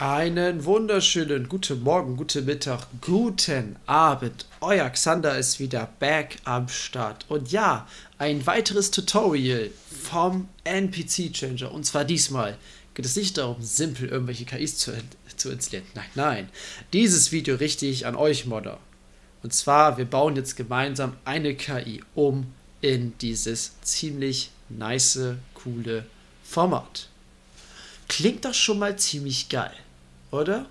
Einen wunderschönen guten Morgen, guten Mittag, guten Abend. Euer Xander ist wieder back am Start. Und ja, ein weiteres Tutorial vom NPC Changer. Und zwar diesmal geht es nicht darum, simpel irgendwelche KIs zu, zu installieren. Nein, nein. Dieses Video richte ich an euch Modder. Und zwar, wir bauen jetzt gemeinsam eine KI um in dieses ziemlich nice, coole Format. Klingt doch schon mal ziemlich geil, oder?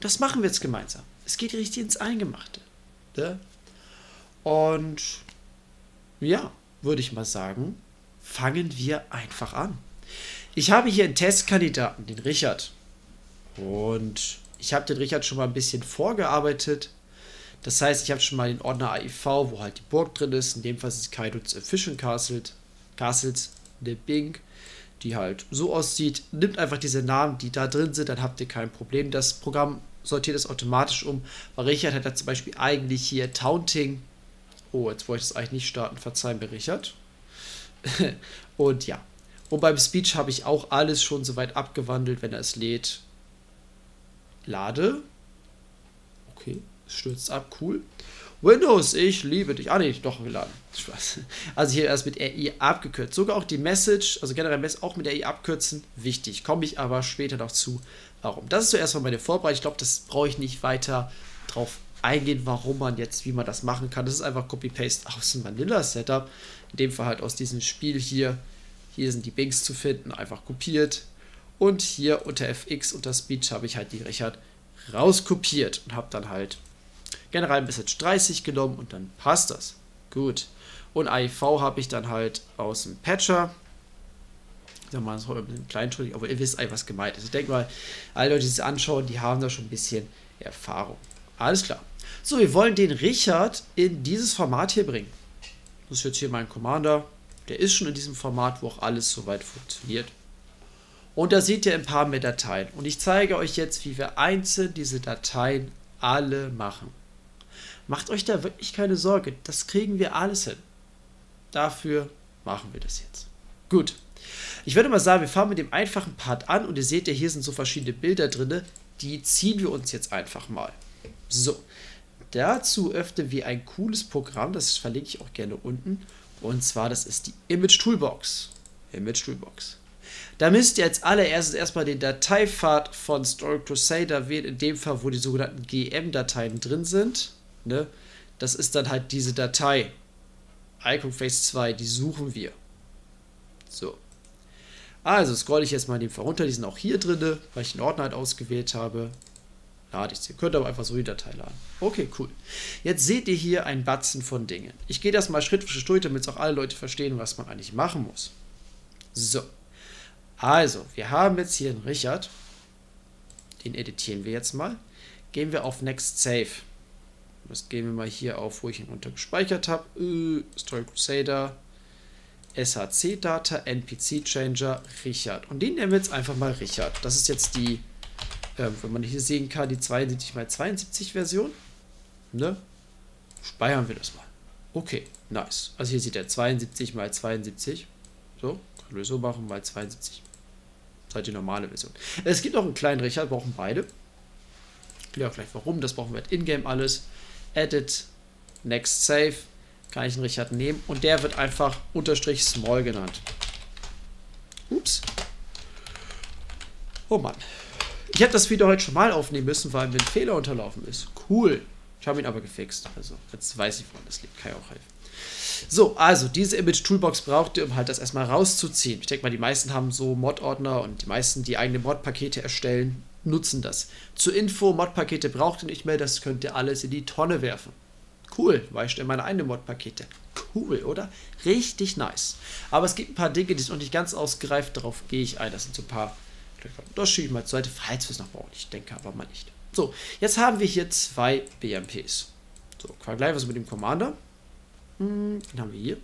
Das machen wir jetzt gemeinsam. Es geht richtig ins Eingemachte. Ne? Und ja, würde ich mal sagen, fangen wir einfach an. Ich habe hier einen Testkandidaten, den Richard. Und ich habe den Richard schon mal ein bisschen vorgearbeitet. Das heißt, ich habe schon mal den Ordner AIV, wo halt die Burg drin ist. In dem Fall ist es Kaido's Fishing Castle, Castles, der Bing, die halt so aussieht. Nimmt einfach diese Namen, die da drin sind, dann habt ihr kein Problem. Das Programm sortiert es automatisch um. Weil Richard hat ja zum Beispiel eigentlich hier Taunting. Oh, jetzt wollte ich das eigentlich nicht starten. Verzeihen mir, Richard. Und ja. Und beim Speech habe ich auch alles schon soweit abgewandelt, wenn er es lädt. Lade. Okay, stürzt ab, cool. Windows, ich liebe dich. Ah, nee, doch geladen. Spaß. Also hier erst mit RI abgekürzt. Sogar auch die Message, also generell auch mit RI abkürzen, wichtig. Komme ich aber später noch zu, warum. Das ist zuerst mal meine Vorbereitung. Ich glaube, das brauche ich nicht weiter drauf eingehen, warum man jetzt, wie man das machen kann. Das ist einfach Copy-Paste aus dem Vanilla-Setup. In dem Fall halt aus diesem Spiel hier. Hier sind die Bings zu finden, einfach kopiert. Und hier unter FX, unter Speech, habe ich halt die Richard rauskopiert und habe dann halt General Message 30 genommen und dann passt das. Gut. Und AIV habe ich dann halt aus dem Patcher. Ich sag mal, das ist ein Kleinschuldig, aber ihr wisst eigentlich, was gemeint ist. Ich denke mal, alle Leute, die es anschauen, die haben da schon ein bisschen Erfahrung. Alles klar. So, wir wollen den Richard in dieses Format hier bringen. Das ist jetzt hier mein Commander. Der ist schon in diesem Format, wo auch alles soweit funktioniert. Und da seht ihr ein paar mehr Dateien. Und ich zeige euch jetzt, wie wir einzeln diese Dateien alle machen. Macht euch da wirklich keine Sorge, das kriegen wir alles hin. Dafür machen wir das jetzt. Gut. Ich würde mal sagen, wir fangen mit dem einfachen Part an und ihr seht ja, hier sind so verschiedene Bilder drin, die ziehen wir uns jetzt einfach mal. So, dazu öffnen wir ein cooles Programm, das verlinke ich auch gerne unten. Und zwar, das ist die Image Toolbox. Image Toolbox. Da müsst ihr als allererstes erstmal den Dateipfad von Story Crusader wählen, in dem Fall, wo die sogenannten GM-Dateien drin sind. Ne? Das ist dann halt diese Datei. Iconface 2, die suchen wir. So. Also scrolle ich jetzt mal in dem Fall runter. Die sind auch hier drin, weil ich den Ordner halt ausgewählt habe. Lade ich sie. Könnt aber einfach so die Datei laden. Okay, cool. Jetzt seht ihr hier einen Batzen von Dingen. Ich gehe das mal Schritt für Schritt damit es auch alle Leute verstehen, was man eigentlich machen muss. So. Also, wir haben jetzt hier einen Richard. Den editieren wir jetzt mal. Gehen wir auf Next Save. Das gehen wir mal hier auf, wo ich ihn unter gespeichert habe. Äh, Story Crusader, SHC Data, NPC Changer, Richard. Und den nennen wir jetzt einfach mal Richard. Das ist jetzt die, äh, wenn man hier sehen kann, die 72x72 Version. Ne? Speichern wir das mal. Okay, nice. Also hier sieht er 72 x 72. So, können wir so machen, mal 72. Das ist halt die normale Version. Es gibt auch einen kleinen Richard, brauchen beide. Ich erkläre gleich warum, das brauchen wir halt in-game alles. Edit, Next Save, kann ich den Richard nehmen und der wird einfach unterstrich small genannt. Ups. Oh Mann. Ich habe das Video heute schon mal aufnehmen müssen, weil mir ein Fehler unterlaufen ist. Cool. Ich habe ihn aber gefixt. Also, jetzt weiß ich, woran das liegt. Kann ja auch helfen. So, also diese Image Toolbox braucht ihr, um halt das erstmal rauszuziehen. Ich denke mal, die meisten haben so Mod-Ordner und die meisten, die eigene Mod-Pakete erstellen, nutzen das. Zur Info, Mod-Pakete braucht ihr nicht mehr, das könnt ihr alles in die Tonne werfen. Cool, weil ich stelle meine eigenen Mod-Pakete. Cool, oder? Richtig nice. Aber es gibt ein paar Dinge, die sind noch nicht ganz ausgereift, darauf gehe ich ein. Das sind so ein paar. Das schiebe ich mal zur Seite, falls wir es noch brauchen. Ich denke aber mal nicht. So, jetzt haben wir hier zwei BMPs. So, vergleichen wir es mit dem Commander. Hm, den haben wir hier.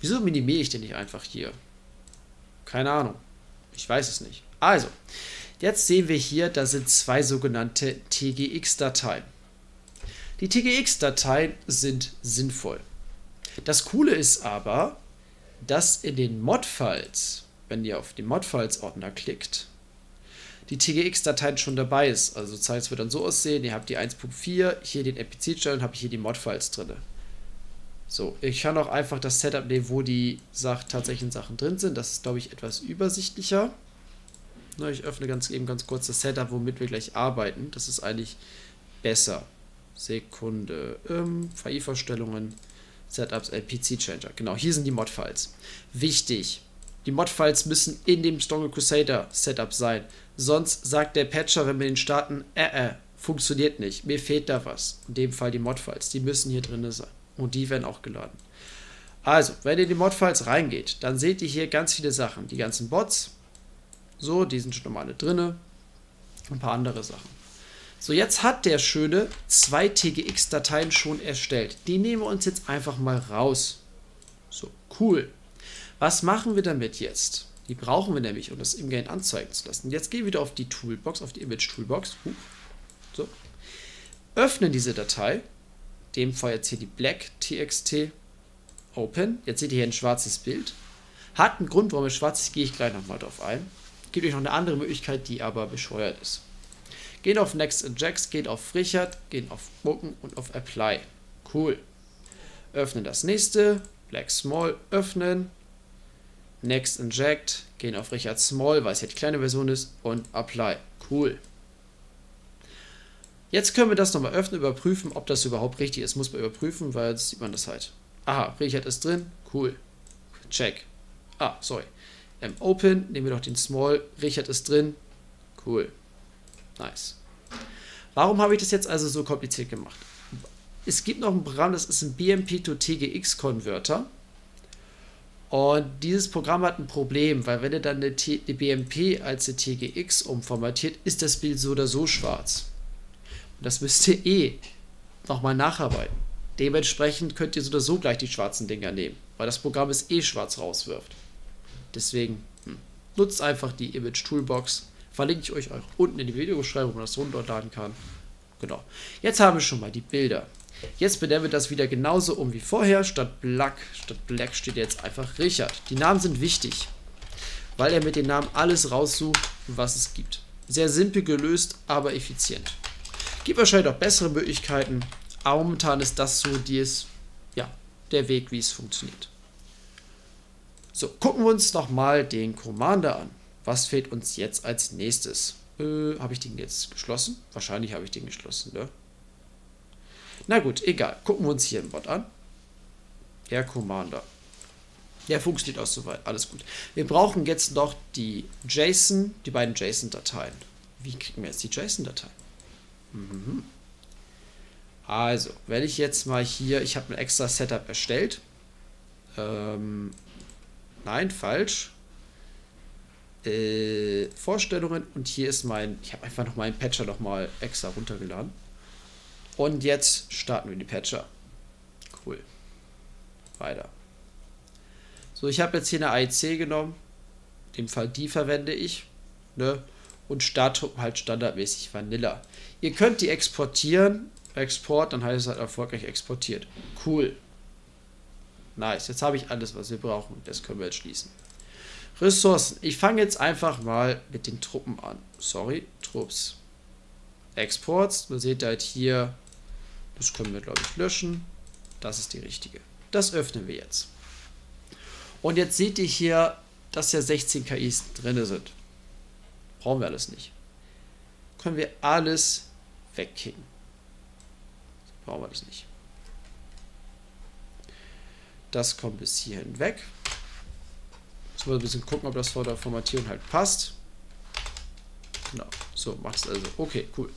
Wieso minimiere ich den nicht einfach hier? Keine Ahnung. Ich weiß es nicht. Also, Jetzt sehen wir hier, da sind zwei sogenannte TGX-Dateien. Die TGX-Dateien sind sinnvoll. Das Coole ist aber, dass in den Mod-Files, wenn ihr auf den Mod-Files-Ordner klickt, die TGX-Datei schon dabei ist. Also das heißt, es wird dann so aussehen, ihr habt die 1.4, hier den NPC-Stellen, habe ich hier die Mod-Files drin. So, ich kann auch einfach das Setup nehmen, wo die Sach tatsächlichen Sachen drin sind. Das ist, glaube ich, etwas übersichtlicher. Na, ich öffne ganz eben ganz kurz das Setup, womit wir gleich arbeiten. Das ist eigentlich besser. Sekunde. Ähm, VI-Vorstellungen, Setups, LPC Changer. Genau, hier sind die Mod-Files. Wichtig. Die Mod-Files müssen in dem Stronger Crusader Setup sein. Sonst sagt der Patcher, wenn wir den starten, äh, äh, funktioniert nicht. Mir fehlt da was. In dem Fall die Mod-Files. Die müssen hier drin sein. Und die werden auch geladen. Also, wenn ihr in die Mod-Files reingeht, dann seht ihr hier ganz viele Sachen. Die ganzen Bots. So, die sind schon normale drinne. Ein paar andere Sachen. So, jetzt hat der Schöne zwei TGX-Dateien schon erstellt. Die nehmen wir uns jetzt einfach mal raus. So, cool. Was machen wir damit jetzt? Die brauchen wir nämlich, um das im Game anzeigen zu lassen. Jetzt gehen wir wieder auf die Toolbox, auf die Image Toolbox. So. Öffnen diese Datei. In dem Fall jetzt hier die Black TXT. Open. Jetzt seht ihr hier ein schwarzes Bild. Hat einen Grund, warum es schwarz ist, gehe ich gleich nochmal drauf ein. Gibt euch noch eine andere Möglichkeit, die aber bescheuert ist. Geht auf Next Injects, geht auf Richard, geht auf Boken und auf Apply. Cool. Öffnen das nächste. Black Small öffnen. Next Inject, gehen auf Richard Small, weil es ja die kleine Version ist, und Apply. Cool. Jetzt können wir das nochmal öffnen, überprüfen, ob das überhaupt richtig ist. Muss man überprüfen, weil jetzt sieht man das halt. Aha, Richard ist drin. Cool. Check. Ah, sorry. Ähm, open, nehmen wir doch den Small. Richard ist drin. Cool. Nice. Warum habe ich das jetzt also so kompliziert gemacht? Es gibt noch ein Programm, das ist ein BMP to TGX Converter. Und dieses Programm hat ein Problem, weil wenn ihr dann eine, T eine BMP als eine TGX umformatiert, ist das Bild so oder so schwarz. Und das müsst ihr eh nochmal nacharbeiten. Dementsprechend könnt ihr so oder so gleich die schwarzen Dinger nehmen, weil das Programm es eh schwarz rauswirft. Deswegen hm, nutzt einfach die Image Toolbox. Verlinke ich euch auch unten in die Videobeschreibung, wo man das runterladen kann. Genau. Jetzt haben wir schon mal die Bilder. Jetzt benennen wir das wieder genauso um wie vorher. Statt Black, statt Black steht jetzt einfach Richard. Die Namen sind wichtig, weil er mit den Namen alles raussucht, was es gibt. Sehr simpel gelöst, aber effizient. Gibt wahrscheinlich auch bessere Möglichkeiten, aber momentan ist das so dies, ja, der Weg, wie es funktioniert. So, gucken wir uns nochmal den Commander an. Was fehlt uns jetzt als nächstes? Äh, habe ich den jetzt geschlossen? Wahrscheinlich habe ich den geschlossen, ne? Na gut, egal. Gucken wir uns hier im Bot an. Air Commander. Der funktioniert auch soweit. Alles gut. Wir brauchen jetzt noch die JSON, die beiden JSON-Dateien. Wie kriegen wir jetzt die JSON-Dateien? Mhm. Also, wenn ich jetzt mal hier, ich habe ein extra Setup erstellt. Ähm, nein, falsch. Äh, Vorstellungen und hier ist mein, ich habe einfach noch meinen Patcher noch mal extra runtergeladen. Und jetzt starten wir die Patcher. Cool. Weiter. So, ich habe jetzt hier eine AIC genommen. In dem Fall die verwende ich. Ne? Und Startruppen halt standardmäßig Vanilla. Ihr könnt die exportieren. Export, dann heißt es halt erfolgreich exportiert. Cool. Nice. Jetzt habe ich alles, was wir brauchen. Das können wir jetzt schließen. Ressourcen. Ich fange jetzt einfach mal mit den Truppen an. Sorry, Trupps. Exports. Man sieht halt hier das können wir, glaube ich, löschen. Das ist die richtige. Das öffnen wir jetzt. Und jetzt seht ihr hier, dass ja 16 KIs drin sind. Brauchen wir alles nicht. Können wir alles wegkicken. Brauchen wir das nicht. Das kommt bis hierhin weg. Müssen wir ein bisschen gucken, ob das vor der Formatierung halt passt. Genau, so macht es also. Okay, cool.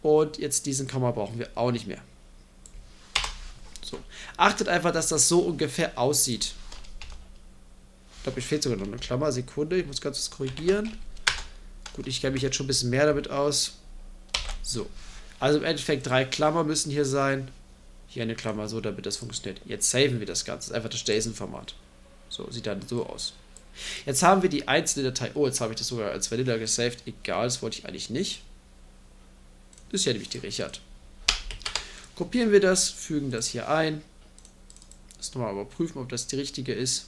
Und jetzt diesen Komma brauchen wir auch nicht mehr. So. Achtet einfach, dass das so ungefähr aussieht. Ich glaube, ich fehlt sogar noch eine Klammer. Sekunde, ich muss ganz kurz korrigieren. Gut, ich kenne mich jetzt schon ein bisschen mehr damit aus. So. Also im Endeffekt drei Klammer müssen hier sein. Hier eine Klammer, so damit das funktioniert. Jetzt saven wir das Ganze. Das ist einfach das JSON-Format. So, sieht dann so aus. Jetzt haben wir die einzelne Datei. Oh, jetzt habe ich das sogar als Vanilla gesaved. Egal, das wollte ich eigentlich nicht. Das ist ja nämlich die Richard. Kopieren wir das, fügen das hier ein. Das nochmal überprüfen, ob das die richtige ist.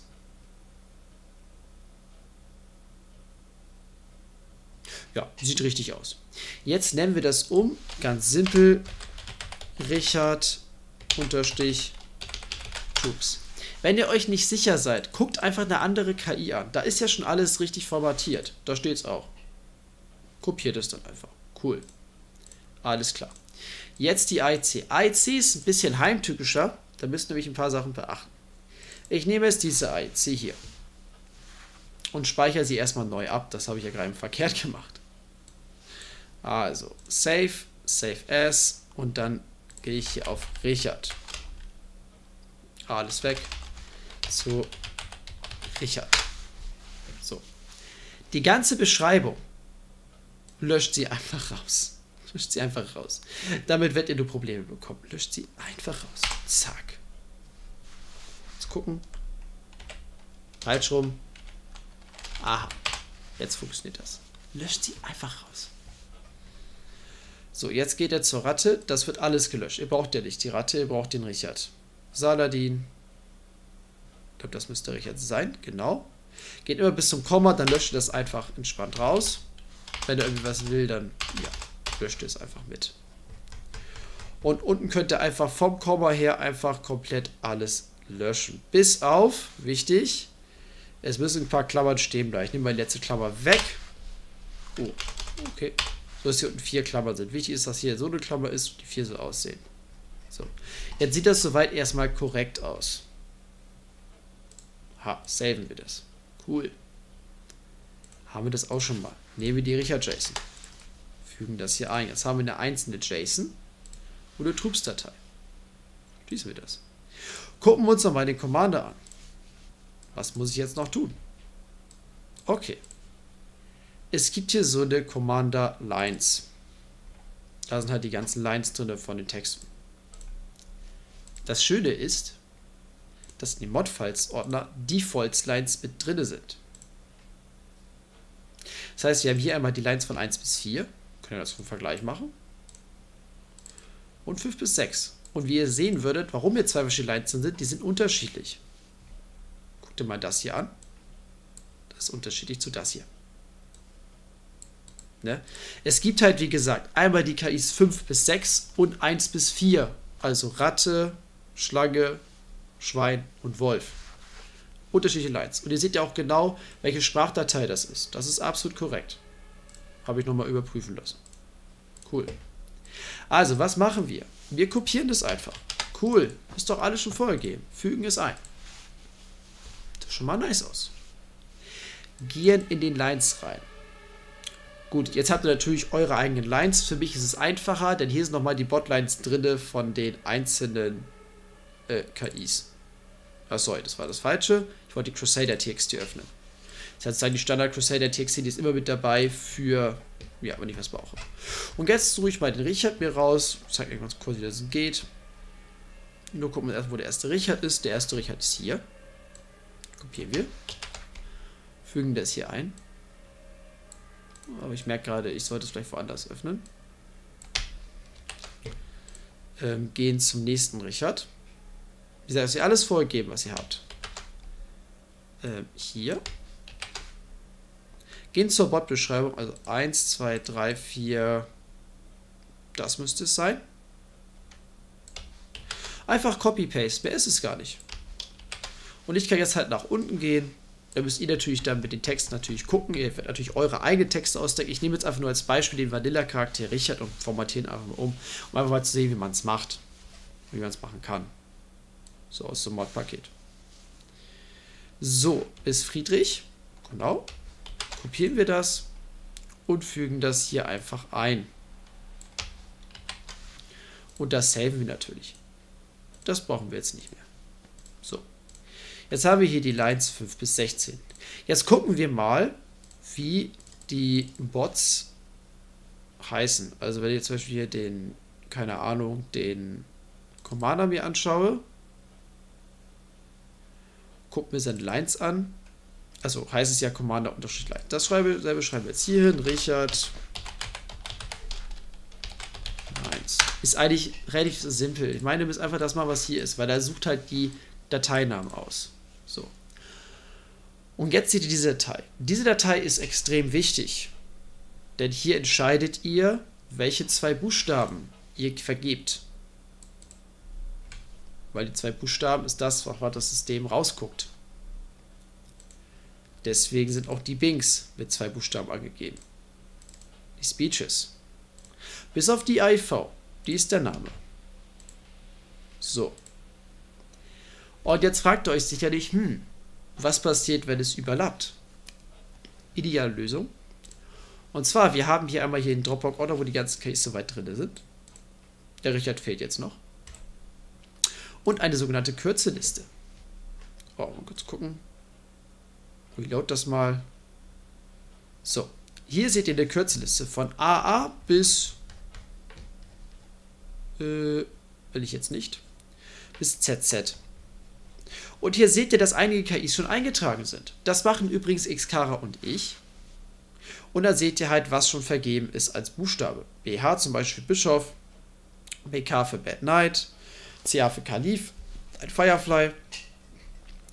Ja, sieht richtig aus. Jetzt nennen wir das um, ganz simpel, Richard Unterstrich Troops. Wenn ihr euch nicht sicher seid, guckt einfach eine andere KI an. Da ist ja schon alles richtig formatiert. Da steht es auch. Kopiert es dann einfach. Cool. Alles klar. Jetzt die IC. IC ist ein bisschen heimtückischer. Da müsst ihr nämlich ein paar Sachen beachten. Ich nehme jetzt diese IC hier und speichere sie erstmal neu ab. Das habe ich ja gerade verkehrt gemacht. Also, Save, Save As und dann gehe ich hier auf Richard. Alles weg zu Richard. So. Die ganze Beschreibung löscht sie einfach raus. Löscht sie einfach raus. Damit werdet ihr nur Probleme bekommen. Löscht sie einfach raus. Zack. Jetzt gucken. Falsch rum. Aha. Jetzt funktioniert das. Löscht sie einfach raus. So, jetzt geht er zur Ratte. Das wird alles gelöscht. Ihr braucht ja nicht die Ratte, ihr braucht den Richard. Saladin, ich glaube, das müsste Richard sein. Genau. Geht immer bis zum Komma, dann löscht ihr das einfach entspannt raus. Wenn er irgendwie was will, dann ja, löscht ihr es einfach mit. Und unten könnt ihr einfach vom Komma her einfach komplett alles löschen. Bis auf, wichtig, es müssen ein paar Klammern stehen bleiben. Ich nehme meine letzte Klammer weg. Oh, okay. So, dass hier unten vier Klammern sind. Wichtig ist, dass hier so eine Klammer ist und die vier so aussehen. So. Jetzt sieht das soweit erstmal korrekt aus. Ha, saven wir das. Cool. Haben wir das auch schon mal. Nehmen wir die Richard JSON. Fügen das hier ein. Jetzt haben wir eine einzelne JSON oder Troops-Datei. Schließen wir das. Gucken wir uns nochmal den Commander an. Was muss ich jetzt noch tun? Okay. Es gibt hier so eine Commander Lines. Da sind halt die ganzen Lines drin von den Texten. Das Schöne ist, dass in dem Modfiles-Ordner Defaults-Lines mit drin sind. Das heißt, wir haben hier einmal die Lines von 1 bis 4. Können wir das vom Vergleich machen. Und 5 bis 6. Und wie ihr sehen würdet, warum hier zwei verschiedene Lines sind, die sind unterschiedlich. Guckt ihr mal das hier an. Das ist unterschiedlich zu das hier. Ne? Es gibt halt, wie gesagt, einmal die KIs 5 bis 6 und 1 bis 4. Also Ratte, Schlange, Schwein und Wolf. Unterschiedliche Lines. Und ihr seht ja auch genau, welche Sprachdatei das ist. Das ist absolut korrekt. Habe ich nochmal überprüfen lassen. Cool. Also, was machen wir? Wir kopieren das einfach. Cool. Ist doch alles schon vorgegeben. Fügen es ein. Das schon mal nice aus. Gehen in den Lines rein. Gut, jetzt habt ihr natürlich eure eigenen Lines. Für mich ist es einfacher, denn hier sind nochmal die Botlines drin von den einzelnen äh, KIs. Sorry, das war das Falsche. Ich wollte die Crusader TXT öffnen. Das heißt, die Standard Crusader TXT, die ist immer mit dabei für, ja, wenn ich was brauche. Und jetzt suche ich mal den Richard mir raus. Zeige euch ganz kurz, wie das geht. Nur gucken wir erst, wo der erste Richard ist. Der erste Richard ist hier. Kopieren wir. Fügen das hier ein. Aber ich merke gerade, ich sollte es vielleicht woanders öffnen. Ähm, gehen zum nächsten Richard. Wie gesagt, ist ja alles vorgegeben, was ihr habt. Ähm, hier. Gehen zur Bot-Beschreibung, also 1, 2, 3, 4. Das müsste es sein. Einfach Copy-Paste, mehr ist es gar nicht. Und ich kann jetzt halt nach unten gehen. Da müsst ihr natürlich dann mit den Texten natürlich gucken. Ihr werdet natürlich eure eigenen Texte ausdenken. Ich nehme jetzt einfach nur als Beispiel den Vanilla-Charakter Richard und formatieren einfach mal um, um einfach mal zu sehen, wie man es macht. Wie man es machen kann. So aus dem Mod-Paket. So, ist Friedrich. Genau. Kopieren wir das und fügen das hier einfach ein. Und das saven wir natürlich. Das brauchen wir jetzt nicht mehr. Jetzt haben wir hier die Lines 5 bis 16. Jetzt gucken wir mal, wie die Bots heißen. Also wenn ich jetzt zum Beispiel hier den, keine Ahnung, den Commander mir anschaue, gucke mir seine Lines an. Also heißt es ja Commander Unterstrich Line. Das schreibe, selbe schreiben wir jetzt hier hin. Richard. Ist eigentlich relativ simpel. Ich meine, ist einfach das mal, was hier ist, weil er sucht halt die Dateinamen aus. So. Und jetzt seht ihr diese Datei. Diese Datei ist extrem wichtig. Denn hier entscheidet ihr, welche zwei Buchstaben ihr vergebt. Weil die zwei Buchstaben ist das, was das System rausguckt. Deswegen sind auch die Bings mit zwei Buchstaben angegeben. Die Speeches. Bis auf die IV. Die ist der Name. So. Und jetzt fragt ihr euch sicherlich, hm, was passiert, wenn es überlappt? Ideale Lösung. Und zwar, wir haben hier einmal hier den Dropbox-Order, wo die ganzen Cases soweit drin sind. Der Richard fehlt jetzt noch. Und eine sogenannte Kürzeliste. Oh, mal kurz gucken. Reload das mal. So, hier seht ihr eine Kürzeliste von AA bis, äh, will ich jetzt nicht, bis ZZ. Und hier seht ihr, dass einige KIs schon eingetragen sind. Das machen übrigens Xkara und ich. Und da seht ihr halt, was schon vergeben ist als Buchstabe. BH zum Beispiel Bischof, BK für Bad Night, CA für Kalif, ein Firefly.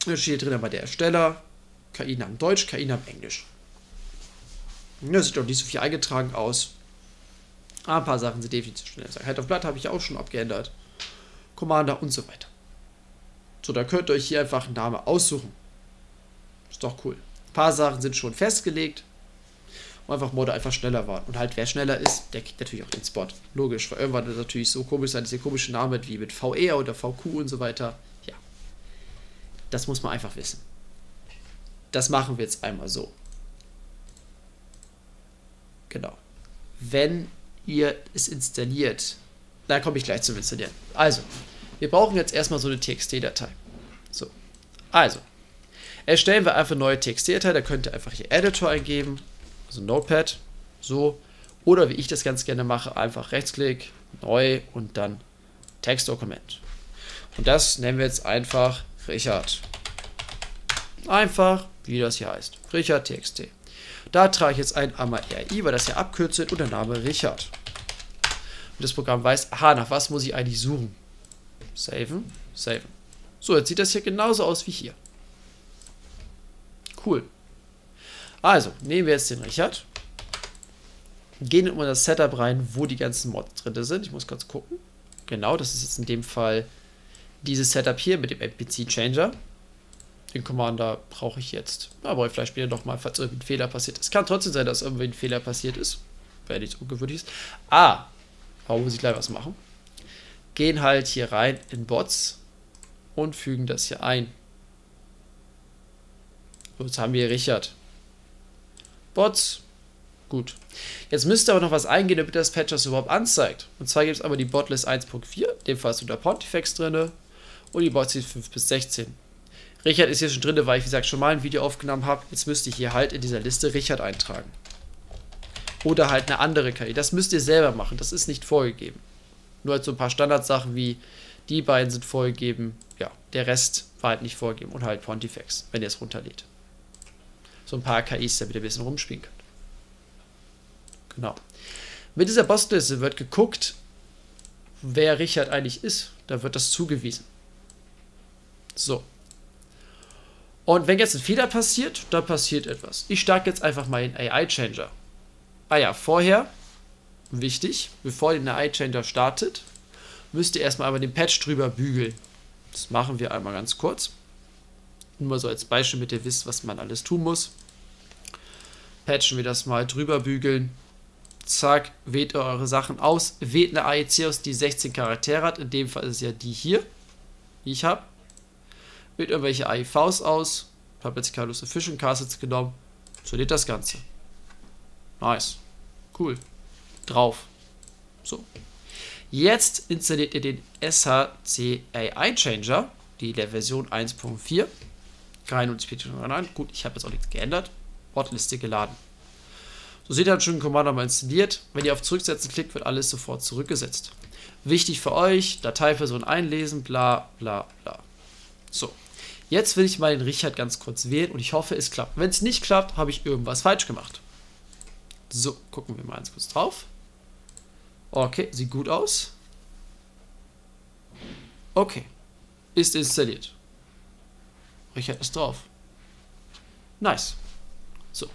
Da steht drin aber der Ersteller, KI-Namen Deutsch, KI-Namen Englisch. Das sieht doch nicht so viel eingetragen aus. Aber ein paar Sachen sind definitiv schneller. Head of Blood habe ich auch schon abgeändert. Commander und so weiter. So, da könnt ihr euch hier einfach einen Namen aussuchen. Ist doch cool. Ein paar Sachen sind schon festgelegt. Und einfach Morde einfach schneller waren. Und halt, wer schneller ist, der kriegt natürlich auch den Spot. Logisch, weil irgendwann wird natürlich so komisch sein, ihr komische Namen wie mit VR oder VQ und so weiter. Ja. Das muss man einfach wissen. Das machen wir jetzt einmal so. Genau. Wenn ihr es installiert, da komme ich gleich zum Installieren. Also, wir brauchen jetzt erstmal so eine TXT-Datei. So, also, erstellen wir einfach neue TXT-Datei, da könnt ihr einfach hier Editor eingeben, also Notepad, so, oder wie ich das ganz gerne mache, einfach Rechtsklick, neu und dann Textdokument. Und das nennen wir jetzt einfach Richard. Einfach wie das hier heißt. Richard TXT. Da trage ich jetzt ein einmal RI, weil das ja abkürzt und der Name Richard. Und das Programm weiß, aha, nach was muss ich eigentlich suchen? Saven, saven. So, jetzt sieht das hier genauso aus wie hier. Cool. Also, nehmen wir jetzt den Richard, gehen in das Setup rein, wo die ganzen Mods drin sind. Ich muss kurz gucken. Genau, das ist jetzt in dem Fall dieses Setup hier mit dem NPC Changer. Den Commander brauche ich jetzt. Aber vielleicht später doch mal, falls irgendwie ein Fehler passiert ist. Kann trotzdem sein, dass irgendwie ein Fehler passiert ist. Wäre nichts Ungewöhnliches. Ah, aber muss ich gleich was machen. Gehen halt hier rein in Bots und fügen das hier ein. So, jetzt haben wir Richard. Bots. Gut. Jetzt müsste aber noch was eingehen, damit das Patch das überhaupt anzeigt. Und zwar gibt es einmal die Botlist 1.4, dem Fall ist unter Pontifex drin, und die Bots 5 bis 16. Richard ist hier schon drin, weil ich, wie gesagt, schon mal ein Video aufgenommen habe. Jetzt müsst ihr hier halt in dieser Liste Richard eintragen. Oder halt eine andere KI. Das müsst ihr selber machen. Das ist nicht vorgegeben. Nur halt so ein paar Standardsachen wie die beiden sind vorgegeben. Ja, der Rest war halt nicht vorgegeben. Und halt Pontifex, wenn ihr es runterlädt. So ein paar KIs, damit ihr ein bisschen rumspielen könnt. Genau. Mit dieser Bossliste wird geguckt, wer Richard eigentlich ist. Da wird das zugewiesen. So. Und wenn jetzt ein Fehler passiert, dann passiert etwas. Ich starte jetzt einfach mal den AI-Changer. Ah ja, vorher, wichtig, bevor ihr den AI-Changer startet, müsst ihr erstmal einmal den Patch drüber bügeln. Das machen wir einmal ganz kurz. Nur mal so als Beispiel, damit ihr wisst, was man alles tun muss. Patchen wir das mal drüber bügeln. Zack, wählt eure Sachen aus. Wählt eine AEC aus, die 16 Charaktere hat. In dem Fall ist es ja die hier, die ich habe wählt irgendwelche AIVs aus. Ich habe jetzt Carlos Efficient Castles genommen. Installiert das Ganze. Nice. Cool. Drauf. So. Jetzt installiert ihr den SHC AI Changer, die der Version 1.4. Kein rein. Gut, ich habe jetzt auch nichts geändert. Wortliste geladen. So seht ihr halt schon Commander mal installiert. Wenn ihr auf Zurücksetzen klickt, wird alles sofort zurückgesetzt. Wichtig für euch, Dateiversion einlesen, bla bla bla. So. Jetzt will ich mal den Richard ganz kurz wählen und ich hoffe, es klappt. Wenn es nicht klappt, habe ich irgendwas falsch gemacht. So, gucken wir mal ganz kurz drauf. Okay, sieht gut aus. Okay, ist installiert. Richard ist drauf. Nice. So,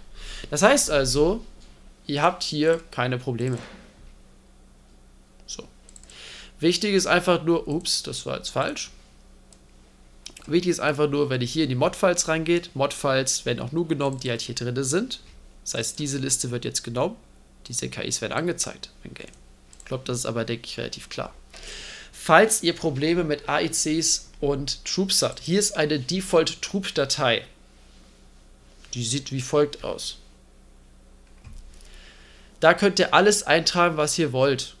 das heißt also, ihr habt hier keine Probleme. So. Wichtig ist einfach nur, ups, das war jetzt falsch. Wichtig ist einfach nur, wenn ich hier in die Mod-Files reingeht, Mod-Files werden auch nur genommen, die halt hier drin sind. Das heißt, diese Liste wird jetzt genommen. Diese KIs werden angezeigt im Game. Ich glaube, das ist aber, denke ich, relativ klar. Falls ihr Probleme mit AICs und Troops habt, hier ist eine Default Troop Datei. Die sieht wie folgt aus. Da könnt ihr alles eintragen, was ihr wollt.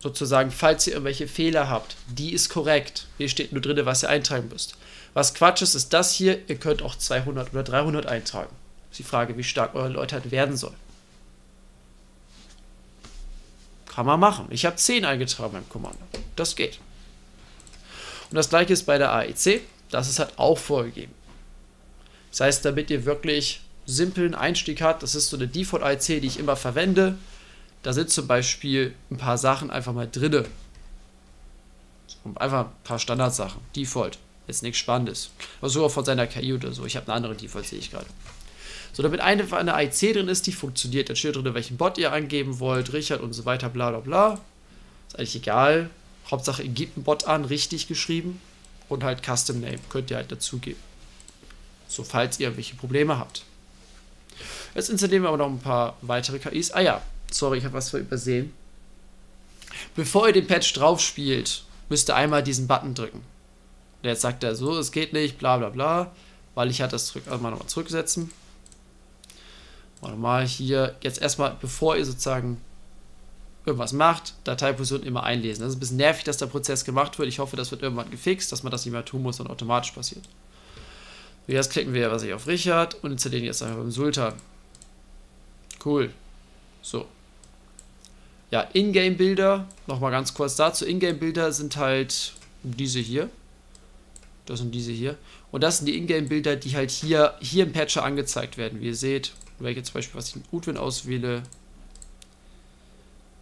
Sozusagen, falls ihr irgendwelche Fehler habt. Die ist korrekt. Hier steht nur drin, was ihr eintragen müsst. Was Quatsch ist, ist das hier. Ihr könnt auch 200 oder 300 eintragen. Ist die Frage, wie stark eure Leutheit werden soll. Kann man machen. Ich habe 10 eingetragen beim Kommando. Das geht. Und das gleiche ist bei der AEC. Das ist halt auch vorgegeben. Das heißt, damit ihr wirklich simplen Einstieg habt, das ist so eine Default AEC, die ich immer verwende. Da sind zum Beispiel ein paar Sachen einfach mal drinne. Einfach ein paar Standardsachen. Default. Jetzt nichts Spannendes. Aber sogar von seiner KI oder so. Ich habe eine andere Default, sehe ich gerade. So, damit eine, eine AIC drin ist, die funktioniert. Dann steht drin, welchen Bot ihr angeben wollt, Richard und so weiter, bla bla bla. Ist eigentlich egal. Hauptsache, ihr gebt einen Bot an, richtig geschrieben. Und halt Custom Name könnt ihr halt dazugeben. So, falls ihr welche Probleme habt. Jetzt installieren wir aber noch ein paar weitere KIs. Ah ja, sorry, ich habe was übersehen. Bevor ihr den Patch drauf spielt, müsst ihr einmal diesen Button drücken. Und jetzt sagt er so, es geht nicht, bla bla bla, weil ich halt das zurück, also mal nochmal zurücksetzen. Warte mal hier, jetzt erstmal, bevor ihr sozusagen irgendwas macht, Dateiposition immer einlesen. Das ist ein bisschen nervig, dass der Prozess gemacht wird. Ich hoffe, das wird irgendwann gefixt, dass man das nicht mehr tun muss und automatisch passiert. Und jetzt klicken wir, was ich auf Richard und installieren jetzt einfach beim Sultan. Cool. So. Ja, Ingame-Bilder, nochmal ganz kurz dazu. Ingame-Bilder sind halt diese hier. Das sind diese hier. Und das sind die Ingame-Bilder, die halt hier, hier im Patcher angezeigt werden. Wie ihr seht, wenn ich jetzt zum Beispiel was ich in Udwin auswähle,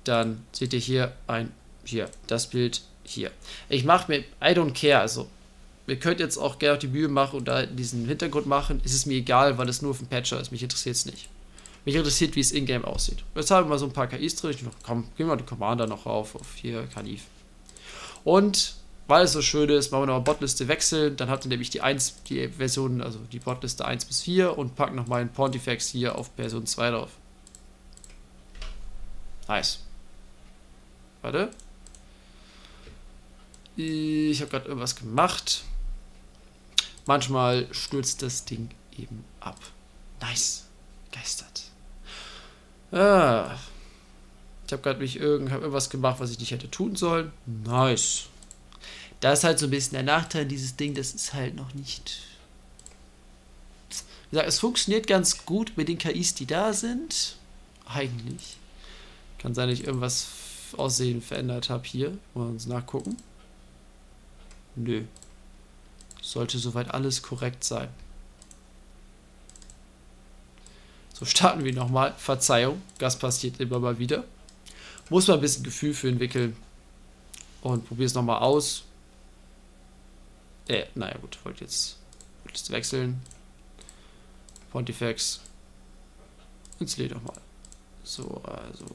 dann seht ihr hier ein, hier, das Bild hier. Ich mache mir, I don't care, also ihr könnt jetzt auch gerne die Mühe machen und da diesen Hintergrund machen, ist es mir egal, weil es nur auf dem Patcher ist, mich interessiert es nicht. Mich interessiert, wie es in-game aussieht. Jetzt haben wir mal so ein paar KIs drin. Ich noch, komm, gehen wir den Commander noch rauf, auf hier Kalif. Und weil es so schön ist, machen wir noch eine Botliste wechseln. Dann habt ihr nämlich die 1, die Version, also die Botliste 1 bis 4 und packen noch meinen Pontifex hier auf Version 2 drauf. Nice. Warte. Ich habe gerade irgendwas gemacht. Manchmal stürzt das Ding eben ab. Nice. Geistert. Ah. Ich habe gerade mich irgend, hab irgendwas gemacht, was ich nicht hätte tun sollen. Nice. Da ist halt so ein bisschen der Nachteil dieses Ding, das ist halt noch nicht. Wie gesagt, es funktioniert ganz gut mit den KIs, die da sind. Eigentlich. Kann sein, dass ich irgendwas Aussehen verändert habe hier. Wollen wir uns nachgucken? Nö. Sollte soweit alles korrekt sein. So, starten wir nochmal. Verzeihung, das passiert immer mal wieder. Muss man ein bisschen Gefühl für entwickeln. Und probiere es nochmal aus. Äh, naja gut, wollte jetzt, jetzt wechseln. Pontifex. Installiere doch mal. So, also.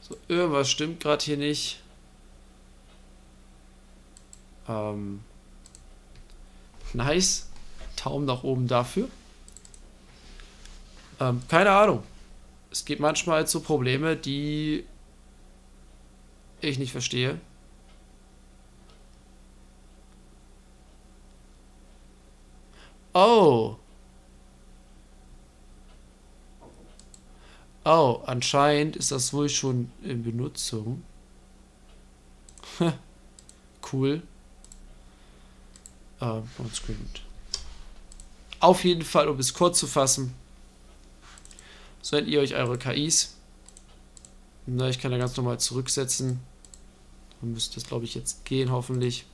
So, irgendwas stimmt gerade hier nicht. Ähm. Nice. Daumen nach oben dafür. Ähm, keine Ahnung. Es gibt manchmal so Probleme, die ich nicht verstehe. Oh. Oh, anscheinend ist das wohl schon in Benutzung. cool. Ähm, Auf jeden Fall, um es kurz zu fassen, solltet ihr euch eure KIs. Na, ich kann da ganz normal zurücksetzen. Dann müsste das, glaube ich, jetzt gehen, hoffentlich.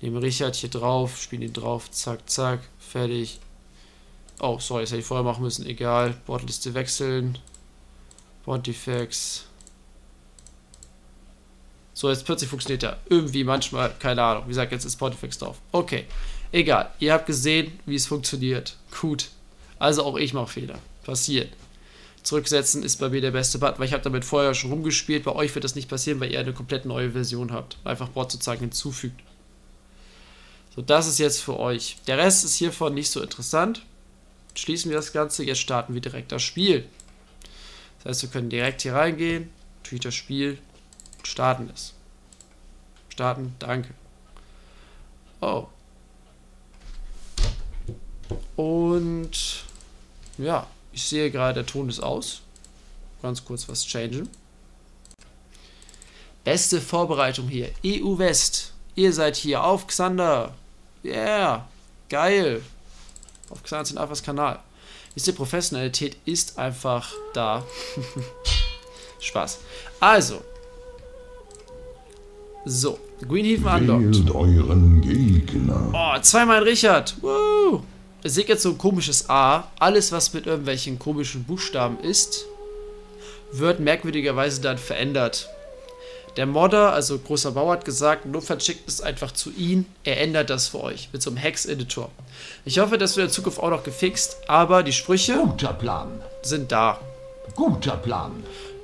Nehme Richard hier drauf, spiele ihn drauf, zack, zack, fertig. Oh, sorry, das hätte ich vorher machen müssen, egal. Bordliste wechseln. Pontifex. So, jetzt plötzlich funktioniert er. Irgendwie, manchmal, keine Ahnung. Wie gesagt, jetzt ist Pontifex drauf. Okay. Egal, ihr habt gesehen, wie es funktioniert. Gut. Also auch ich mache Fehler. Passiert. Zurücksetzen ist bei mir der beste Button, weil ich habe damit vorher schon rumgespielt. Bei euch wird das nicht passieren, weil ihr eine komplett neue Version habt. Einfach Bot sozusagen hinzufügt. So, das ist jetzt für euch. Der Rest ist hiervon nicht so interessant. Schließen wir das Ganze. Jetzt starten wir direkt das Spiel. Das heißt, wir können direkt hier reingehen, natürlich das Spiel starten es. Starten, danke. Oh. Und ja, ich sehe gerade, der Ton ist aus. Ganz kurz was changen. Beste Vorbereitung hier. EU West. Ihr seid hier auf Xander. Yeah. Geil. Auf Xander sind Alphas Kanal. Wisst ihr, Professionalität ist einfach da. Spaß. Also. So. Greenhaven unlocked. euren Gegner. Oh, zweimal Richard. Woo. Ich sehe jetzt so ein komisches A. Alles, was mit irgendwelchen komischen Buchstaben ist, wird merkwürdigerweise dann verändert. Der Modder, also großer Bauer, hat gesagt, nur verschickt es einfach zu ihm. Er ändert das für euch mit so einem Hex-Editor. Ich hoffe, das wird in Zukunft auch noch gefixt, aber die Sprüche Guter Plan. sind da. Guter Plan.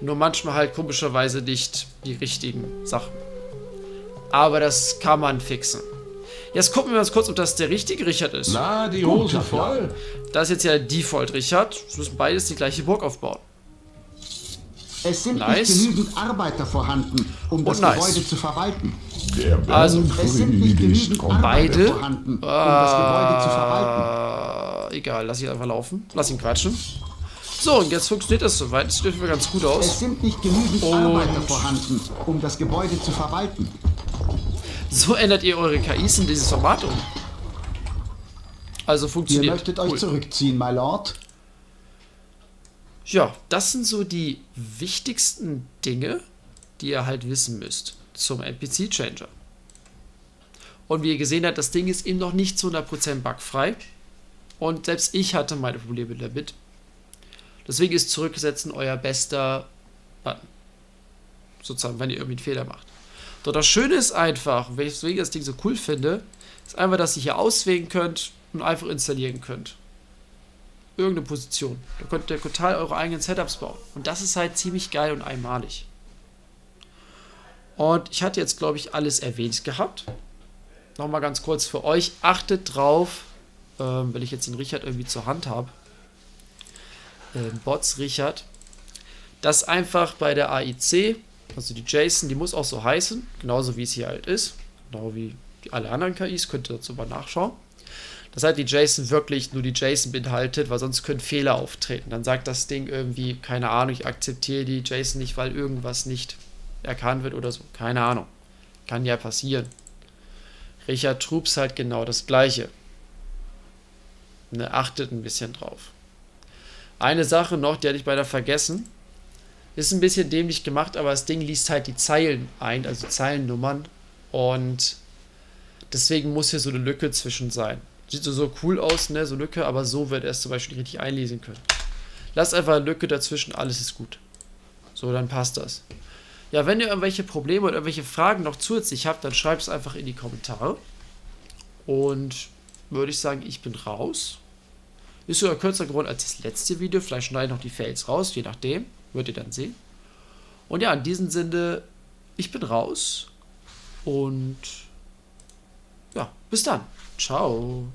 Nur manchmal halt komischerweise nicht die richtigen Sachen. Aber das kann man fixen. Jetzt gucken wir uns kurz, ob das der richtige Richard ist. Na, die Hose voll. Das ist jetzt ja der Default Richard. Wir müssen beides die gleiche Burg aufbauen. Es sind Nice. nicht genügend Arbeiter vorhanden, um das Und nice. Gebäude zu verwalten. Der Also, Es sind nicht genügend. Arbeiter Beide? vorhanden, um das Gebäude zu verwalten. Äh, egal, lass ihn einfach laufen. Lass ihn quatschen. So, und jetzt funktioniert das soweit. Das sieht mir ganz gut Es aus. sind nicht genügend Arbeiter vorhanden, um das Gebäude zu verwalten. So ändert ihr eure KIs in dieses Format um. Also Ihr funktioniert. möchtet euch Cool. zurückziehen, my lord? Ja, das sind so die wichtigsten Dinge, die ihr halt wissen müsst zum NPC-Changer. Und wie ihr gesehen habt, das Ding ist eben noch nicht zu 100% bugfrei. Und selbst ich hatte meine Probleme damit. Deswegen ist Zurücksetzen euer bester Button. Sozusagen, wenn ihr irgendwie einen Fehler macht. Doch das Schöne ist einfach, weswegen ich das Ding so cool finde, ist einfach, dass ihr hier auswählen könnt und einfach installieren könnt irgendeine Position. Da könnt ihr total eure eigenen Setups bauen. Und das ist halt ziemlich geil und einmalig. Und ich hatte jetzt, glaube ich, alles erwähnt gehabt. Nochmal ganz kurz für euch. Achtet drauf, ähm, wenn ich jetzt den Richard irgendwie zur Hand habe, ähm, Bots Richard, dass einfach bei der AIC, also die JSON, die muss auch so heißen, genauso wie es hier halt ist, genau wie alle anderen KIs, könnt ihr dazu mal nachschauen dass halt die JSON wirklich nur die JSON beinhaltet, weil sonst können Fehler auftreten. Dann sagt das Ding irgendwie, keine Ahnung, ich akzeptiere die JSON nicht, weil irgendwas nicht erkannt wird oder so. Keine Ahnung. Kann ja passieren. Richard Troops halt genau das gleiche. Ne, achtet ein bisschen drauf. Eine Sache noch, die hatte ich beinahe vergessen. Ist ein bisschen dämlich gemacht, aber das Ding liest halt die Zeilen ein, also Zeilennummern. Und deswegen muss hier so eine Lücke zwischen sein. Sieht so, so cool aus, ne, so Lücke, aber so wird er es zum Beispiel richtig einlesen können. Lasst einfach eine Lücke dazwischen, alles ist gut. So, dann passt das. Ja, wenn ihr irgendwelche Probleme oder irgendwelche Fragen noch zusätzlich habt, dann schreibt es einfach in die Kommentare. Und würde ich sagen, ich bin raus. Ist sogar kürzer geworden als das letzte Video. Vielleicht schneide ich noch die Fails raus, je nachdem. Würdet ihr dann sehen. Und ja, in diesem Sinne, ich bin raus. Und ja, bis dann. Ciao.